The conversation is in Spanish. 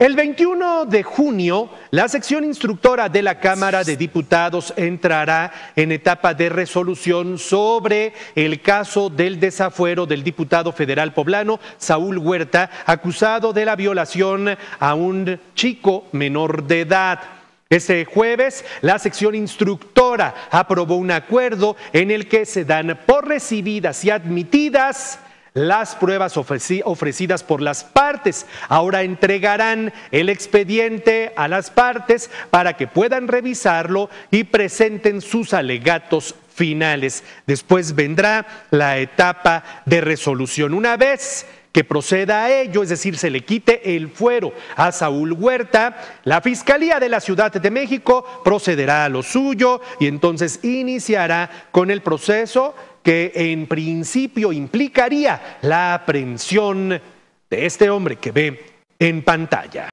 El 21 de junio, la sección instructora de la Cámara de Diputados entrará en etapa de resolución sobre el caso del desafuero del diputado federal poblano Saúl Huerta, acusado de la violación a un chico menor de edad. Este jueves, la sección instructora aprobó un acuerdo en el que se dan por recibidas y admitidas las pruebas ofrecidas por las partes. Ahora entregarán el expediente a las partes para que puedan revisarlo y presenten sus alegatos finales. Después vendrá la etapa de resolución. Una vez que proceda a ello, es decir, se le quite el fuero a Saúl Huerta, la Fiscalía de la Ciudad de México procederá a lo suyo y entonces iniciará con el proceso que en principio implicaría la aprehensión de este hombre que ve en pantalla.